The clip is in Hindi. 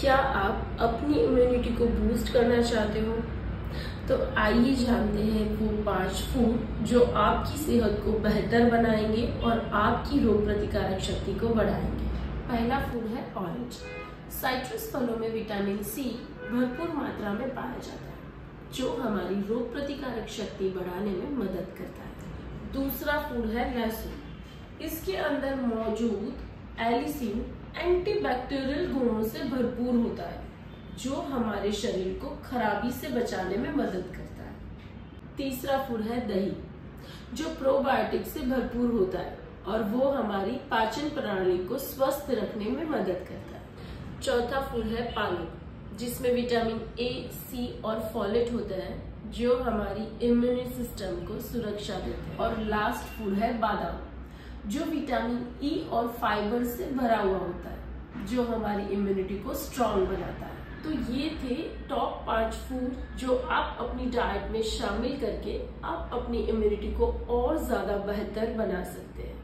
क्या आप अपनी इम्यूनिटी को बूस्ट करना चाहते हो? तो आइए जानते हैं वो पाँच फ़ूड जो आपकी सेहत को बेहतर बनाएँगे और आपकी रोग प्रतिकारक शक्ति को बढ़ाएँगे। पहला फ़ूड है ऑरेंज साइट्रस फलों में विटामिन सी भरपूर मात्रा में पाया जाता है, जो हमारी रोग प्रतिकारक शक्ति बढ़ाने में मदद करता है। दूसरा फ़ूड है लहसुन। इसके अंदर मौजूद एलिसिन एंटीबैक्टीरियल गुणों से भरपूर होता है, जो हमारे शरीर को खराबी से बचाने में मदद करता है। तीसरा फ़ूड है दही, जो प्रोबायोटिक से भरपूर होता है और वो हमारी पाचन प्रणाली को स्वस्थ रखने में मदद करता है। चौथा फ़ूड है पालक, जिसमें विटामिन ए सी और फॉलेट होता है, जो हमारी इम्यूनिटी सिस्टम को सुरक्षा देता है। और लास्ट फ़ूड है बादाम जो विटामिन ई e और फाइबर से भरा हुआ होता है, जो हमारी इम्यूनिटी को स्ट्रांग बनाता है। तो ये थे टॉप पाँच फ़ूड जो आप अपनी डाइट में शामिल करके आप अपनी इम्यूनिटी को और ज़्यादा बेहतर बना सकते हैं।